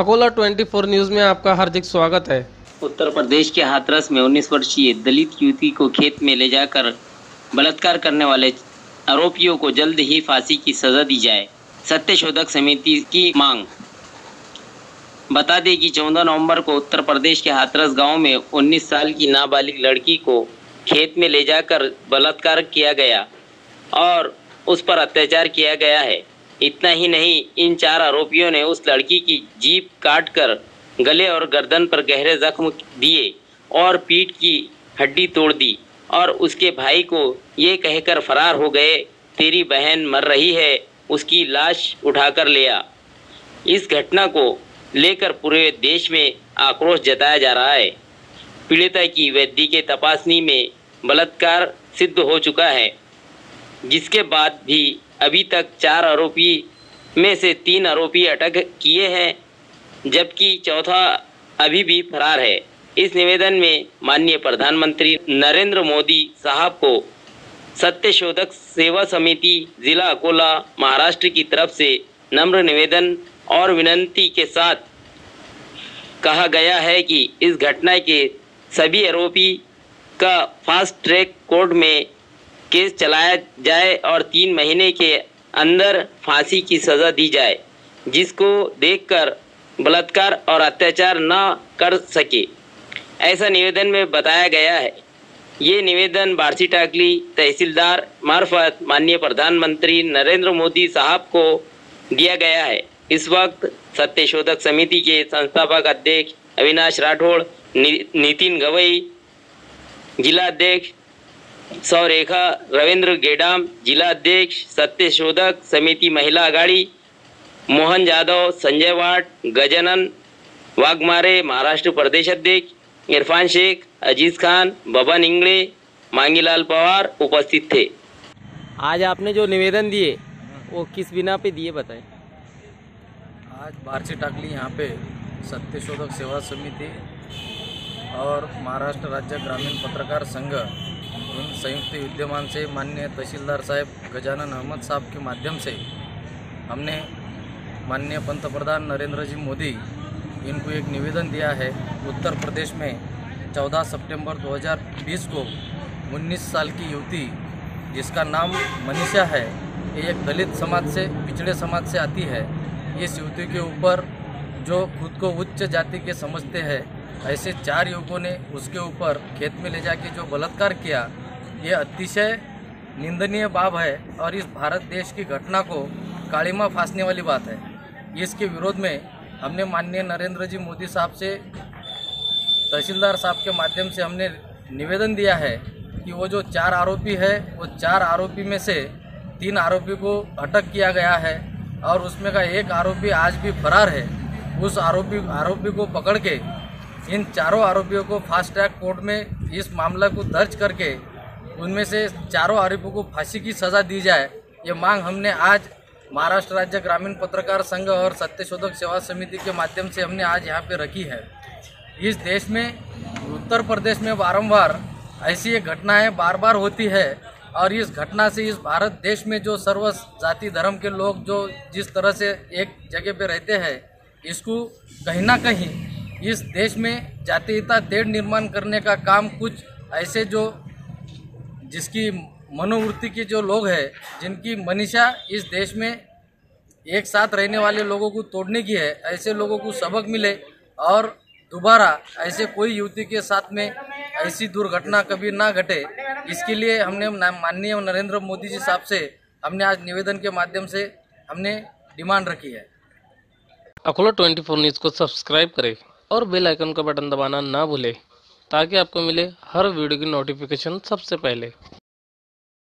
Akola 24 news में आपका हार्दिक स्वागत है। उत्तर प्रदेश के हाथरस में 19 वर्षीय दलित युवती को खेत में ले जाकर बलात्कार करने वाले आरोपियों को जल्द ही फांसी की सजा दी जाए। सत्य शोधक समिति की मांग। बता दें कि 14 नवंबर को उत्तर प्रदेश के हाथरस गाँव में 19 साल की नाबालिग लड़की को खेत में ले जाकर बलात्कार किया गया और उस पर अत्याचार किया गया है। इतना ही नहीं, इन चार आरोपियों ने उस लड़की की जीप काट कर गले और गर्दन पर गहरे जख्म दिए और पीठ की हड्डी तोड़ दी। और उसके भाई को ये कहकर फरार हो गए, तेरी बहन मर रही है, उसकी लाश उठाकर लिया इस घटना को लेकर पूरे देश में आक्रोश जताया जा रहा है। पीड़िता की वैद्य के तपासनी में बलात्कार सिद्ध हो चुका है, जिसके बाद भी अभी तक चार आरोपी में से तीन आरोपी अटक किए हैं, जबकि चौथा अभी भी फरार है। इस निवेदन में माननीय प्रधानमंत्री नरेंद्र मोदी साहब को सत्य शोधक सेवा समिति जिला अकोला महाराष्ट्र की तरफ़ से नम्र निवेदन और विनंती के साथ कहा गया है कि इस घटना के सभी आरोपी का फास्ट ट्रैक कोर्ट में केस चलाया जाए और तीन महीने के अंदर फांसी की सज़ा दी जाए, जिसको देखकर बलात्कार और अत्याचार न कर सके। ऐसा निवेदन में बताया गया है। ये निवेदन बारसी टाकली तहसीलदार मार्फत माननीय प्रधानमंत्री नरेंद्र मोदी साहब को दिया गया है। इस वक्त सत्य शोधक समिति के संस्थापक अध्यक्ष अविनाश राठौड़ नितिन गवई, जिला अध्यक्ष सौरेखा रविंद्र गेडाम जिला अध्यक्ष सत्य शोधक समिति महिला आघाड़ी मोहन जाधव संजय वाट गजानन वाघमारे महाराष्ट्र प्रदेश अध्यक्ष इरफान शेख अज़ीज़ खान बबन इंगड़े मांगीलाल पवार उपस्थित थे। आज आपने जो निवेदन दिए वो किस बिना पे दिए बताएँ? आज बारसी टाकली यहाँ पे सत्य शोधक सेवा समिति और महाराष्ट्र राज्य ग्रामीण पत्रकार संघ। संयुक्त विद्यमान से माननीय तहसीलदार साहब गजानन अहमद साहब के माध्यम से हमने माननीय पंतप्रधान नरेंद्र जी मोदी इनको एक निवेदन दिया है। उत्तर प्रदेश में 14 सितंबर 2020 को 19 साल की युवती, जिसका नाम मनीषा है, ये एक दलित समाज से, पिछड़े समाज से आती है। इस युवती के ऊपर जो खुद को उच्च जाति के समझते हैं, ऐसे चार युवकों ने उसके ऊपर खेत में ले जाके जो बलात्कार किया ये अतिशय निंदनीय बाब है और इस भारत देश की घटना को कालिमा फांसने वाली बात है। इसके विरोध में हमने माननीय नरेंद्र जी मोदी साहब से, तहसीलदार साहब के माध्यम से हमने निवेदन दिया है कि वो जो चार आरोपी है, वो चार आरोपी में से तीन आरोपी को अटक किया गया है और उसमें का एक आरोपी आज भी फरार है। उस आरोपी आरोपी को पकड़ के इन चारों आरोपियों को फास्ट ट्रैक कोर्ट में इस मामला को दर्ज करके उनमें से चारों आरोपियों को फांसी की सज़ा दी जाए, ये मांग हमने आज महाराष्ट्र राज्य ग्रामीण पत्रकार संघ और सत्यशोधक सेवा समिति के माध्यम से हमने आज यहाँ पे रखी है। इस देश में, उत्तर प्रदेश में बारंबार ऐसी एक घटनाएँ बार बार होती है और इस घटना से इस भारत देश में जो सर्व जाति धर्म के लोग जो जिस तरह से एक जगह पे रहते हैं, इसको कहीं ना कहीं इस देश में जातीयता तेड़ निर्माण करने का काम कुछ ऐसे जो जिसकी मनोवृत्ति के जो लोग हैं, जिनकी मनीषा इस देश में एक साथ रहने वाले लोगों को तोड़ने की है, ऐसे लोगों को सबक मिले और दोबारा ऐसे कोई युवती के साथ में ऐसी दुर्घटना कभी ना घटे। इसके लिए हमने माननीय नरेंद्र मोदी जी साहब से हमने आज निवेदन के माध्यम से हमने डिमांड रखी है। अकोला 24 न्यूज़ को सब्सक्राइब करें और बेल आइकन का बटन दबाना ना भूलें। ताकि आपको मिले हर वीडियो की नोटिफिकेशन सबसे पहले।